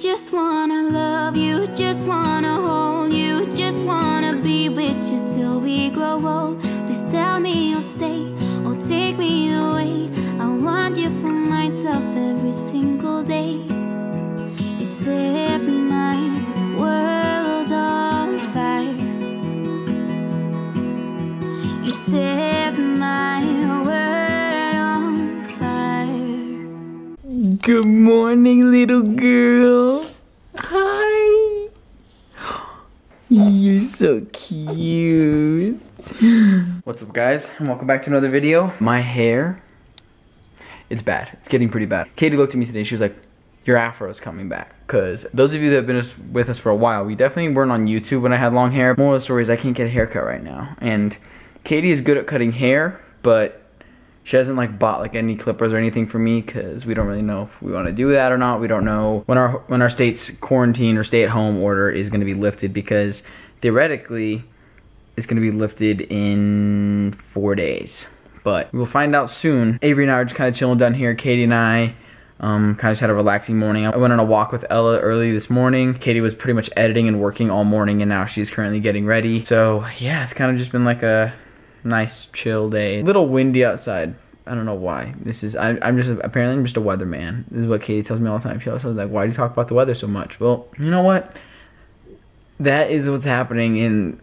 Just wanna love you, just wanna hold you, just wanna be with you till we grow old. Please tell me you'll stay or take me away. I want you for myself every single day. You set my world on fire. You set my Good morning, little girl. Hi. You're so cute. What's up, guys? And welcome back to another video. My hair, it's bad. It's getting pretty bad. Katie looked at me today. She was like, your afro is coming back. Because those of you that have been with us for a while, we definitely weren't on YouTube when I had long hair. Moral of the story is I can't get a haircut right now. And Katie is good at cutting hair, but she hasn't like bought like any clippers or anything for me because we don't really know if we want to do that or not. We don't know when our when our state's quarantine or stay at home order is going to be lifted because theoretically it's going to be lifted in four days. But we'll find out soon. Avery and I are just kind of chilling down here. Katie and I um, kind of just had a relaxing morning. I went on a walk with Ella early this morning. Katie was pretty much editing and working all morning, and now she's currently getting ready. So yeah, it's kind of just been like a nice chill day. A little windy outside. I don't know why. This is I, I'm just apparently I'm just a weatherman. This is what Katie tells me all the time. She always like, "Why do you talk about the weather so much?" Well, you know what? That is what's happening in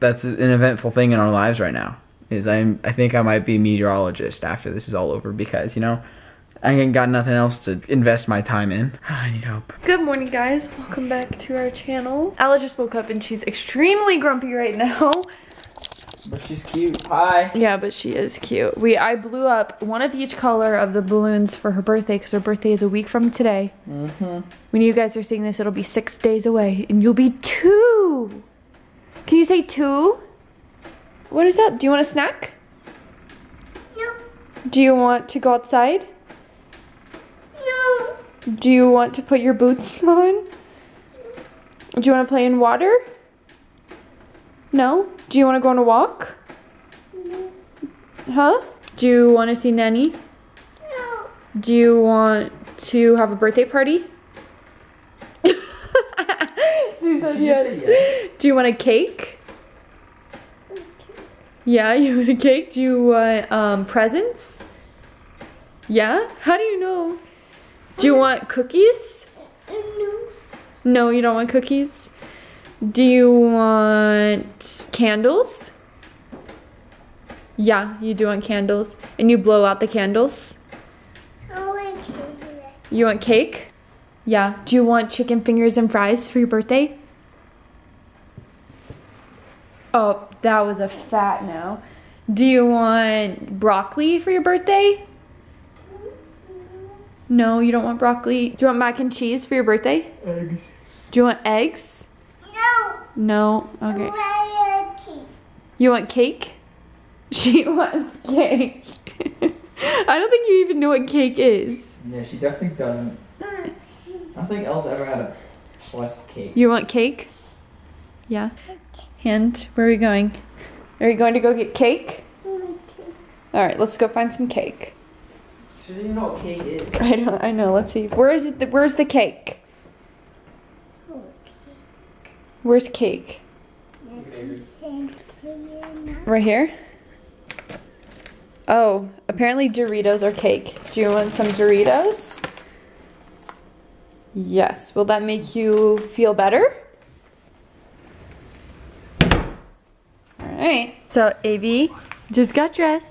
that's an eventful thing in our lives right now. Is I'm I think I might be a meteorologist after this is all over because you know I ain't got nothing else to invest my time in. I need help. Good morning, guys. Welcome back to our channel. Ella just woke up and she's extremely grumpy right now. But she's cute. Hi. Yeah, but she is cute. We I blew up one of each color of the balloons for her birthday because her birthday is a week from today. Mm-hmm. When you guys are seeing this, it'll be six days away, and you'll be two. Can you say two? What is up? Do you want a snack? No, Do you want to go outside? no, Do you want to put your boots on? Do you want to play in water? No? Do you want to go on a walk? Huh? Do you want to see Nanny? no. Do you want to have a birthday party? she said She yes. said yes. Do you want a cake? Yeah, you want a cake? Do you want um, presents? Yeah? How do you know? Do you want cookies? No, No, you don't want cookies. Do you want candles? Yeah, you do want candles. And you blow out the candles? I want to You want cake? Yeah. Do you want chicken fingers and fries for your birthday? Oh, that was a fat no. Do you want broccoli for your birthday? No, you don't want broccoli. Do you want mac and cheese for your birthday? Eggs. Do you want eggs? No, No. Okay. variety. You want cake? She wants cake. I don't think you even know what cake is. Yeah, she definitely doesn't. I don't think Elle's ever had a slice of cake. You want cake? Yeah. And where are we going? Are you going to go get cake? All right, let's go find some cake. She doesn't even know what cake is. I don't. I know. Let's see. Where is it? The, where's the cake? Where's cake? Right here. Oh, apparently Doritos are cake. Do you want some Doritos? Yes. Will that make you feel better? All right. So, Avi just got dressed.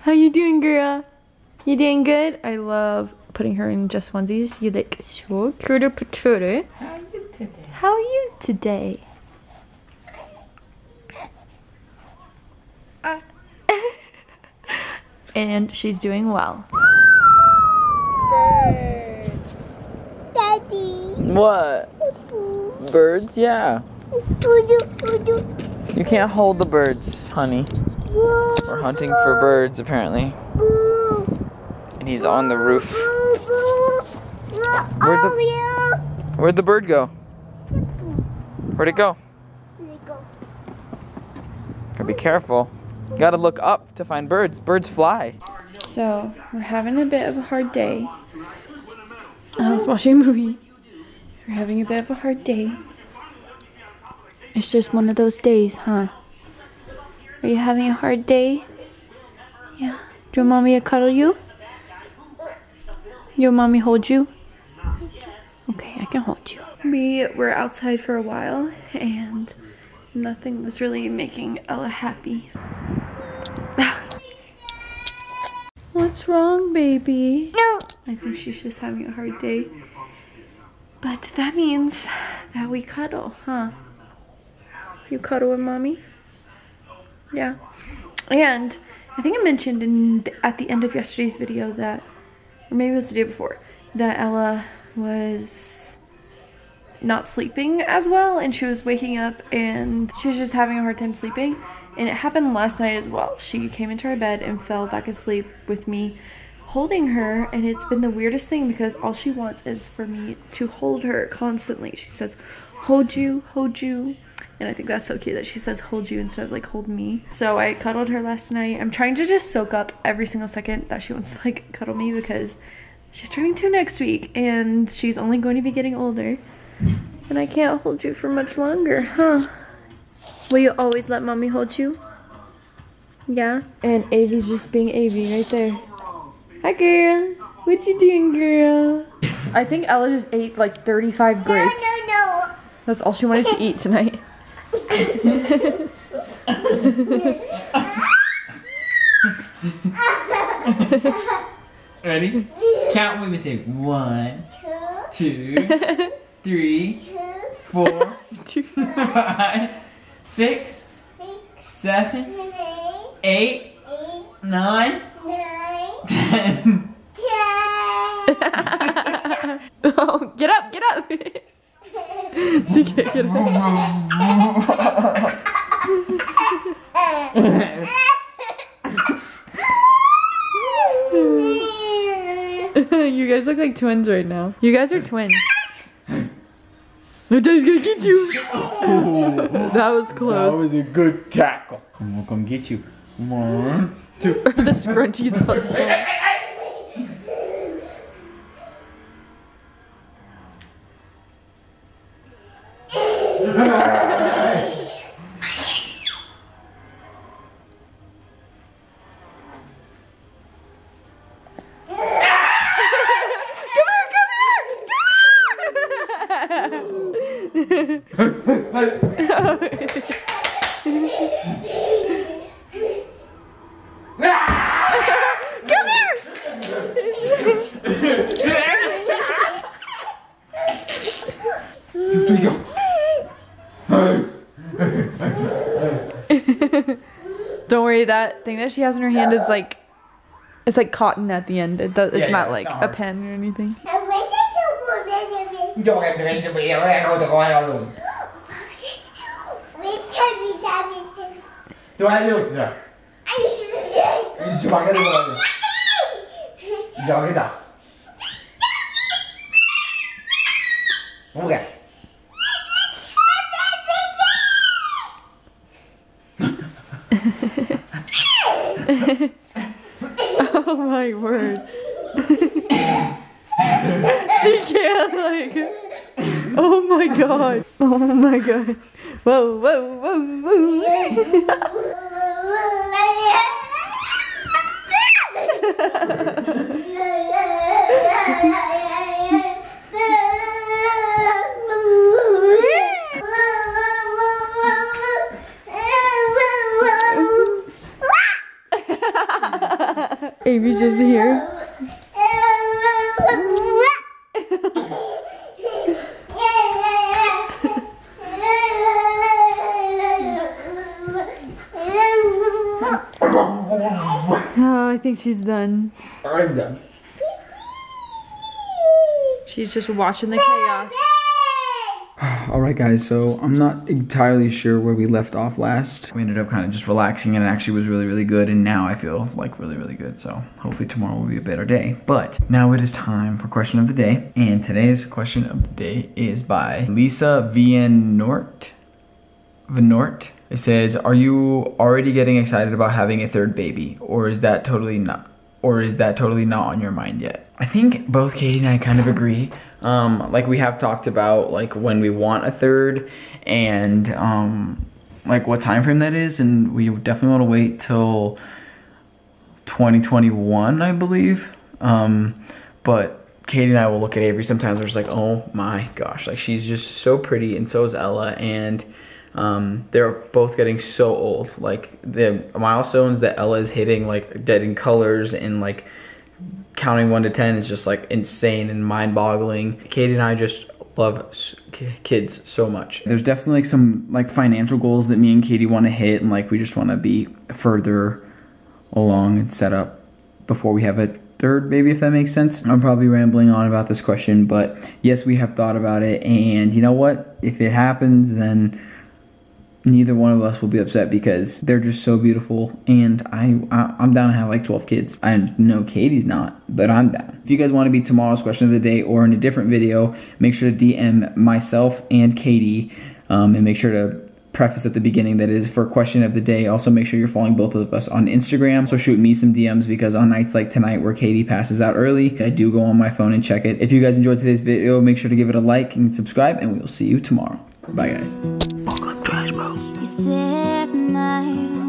How you doing, girl? You doing good? I love putting her in just onesies. You look so cute, potato. How are you today? How are you today? and she's doing well. Birds. Daddy. What? Birds? Yeah. Voodoo, voodoo. You can't hold the birds, honey. We're hunting for birds, apparently. And he's on the roof. Boo, boo. Where Where'd the- Where'd the bird go? Where'd it go? There you go. Gotta be careful. You gotta look up to find birds. Birds fly. So, we're having a bit of a hard day. I was watching a movie. We're having a bit of a hard day. It's just one of those days, huh? Are you having a hard day? Yeah. Do you want mommy to cuddle you? You want mommy hold you? Okay, I can hold you. We were outside for a while and nothing was really making Ella happy. What's wrong, baby? No. I think she's just having a hard day. But that means that we cuddle, huh? You cuddle with mommy? Yeah. And I think I mentioned in at the end of yesterday's video that, or maybe it was the day before, that Ella was not sleeping as well and she was waking up and she was just having a hard time sleeping. And it happened last night as well. She came into her bed and fell back asleep with me holding her and it's been the weirdest thing because all she wants is for me to hold her constantly. She says, hold you, hold you. And I think that's so cute that she says hold you instead of like hold me. So I cuddled her last night. I'm trying to just soak up every single second that she wants to like cuddle me because she's turning two next week and she's only going to be getting older. And I can't hold you for much longer, huh? Will you always let mommy hold you? Yeah? And Avy's just being Avy right there. Hi girl. What you doing, girl? I think Ella just ate like 35 grapes. No, no, That's all she wanted to eat tonight. Ready? Count with me. Say one, two, three, Two, four, two, five, six, seven, eight, eight, eight, nine, nine, ten. ten. oh, get up, get up. she can't get up. guys look like twins right now. You guys are twins. My daddy's gonna get you. that was close. That was a good tackle. I'm gonna come get you. One, two. the scrunchies about to fall. Come here! Here we go. Don't worry, that thing that she has in her hand is like, it's like cotton at the end. It does, it's Yeah, not yeah, like it's not a pen or anything. Oh my word. she can't like. Oh my god. Oh my god. Whoa, whoa, whoa, whoa. Amy's just here. Oh, I think she's done. I'm done. She's just watching the chaos. Alright guys, so I'm not entirely sure where we left off last. We ended up kind of just relaxing and it actually was really, really good. And now I feel like really, really good. So hopefully tomorrow will be a better day. But now it is time for question of the day. And today's question of the day is by Lisa Vienort. Venort. It says, are you already getting excited about having a third baby? Or is that totally not? Or is that totally not on your mind yet? I think both Katie and I kind of agree Um, like we have talked about, like when we want a third, and um, like what time frame that is, and we definitely want to wait till 2021, I believe. Um, but Katie and I will look at Avery sometimes. We're just like, oh my gosh, like she's just so pretty, and so is Ella, and um, they're both getting so old. Like the milestones that Ella is hitting, like dead in colors, and like counting one to ten is just like insane and mind-boggling. Katie and I just love kids so much. There's definitely like some like financial goals that me and Katie want to hit, and like we just want to be further along and set up before we have a third baby, if that makes sense. I'm probably rambling on about this question, but yes, we have thought about it, and you know what? If it happens, then neither one of us will be upset because they're just so beautiful. And I, I am down to have like 12 kids. I know katie's not but i'm down. If you guys want to be tomorrow's question of the day or in a different video make sure to dm myself and katie um, and make sure to preface at the beginning that is for question of the day. Also make sure you're following both of us on instagram so shoot me some dms because on nights like tonight where katie passes out early i do go on my phone and check it. If you guys enjoyed today's video make sure to give it a like and subscribe and we will see you tomorrow. Bye guys you set my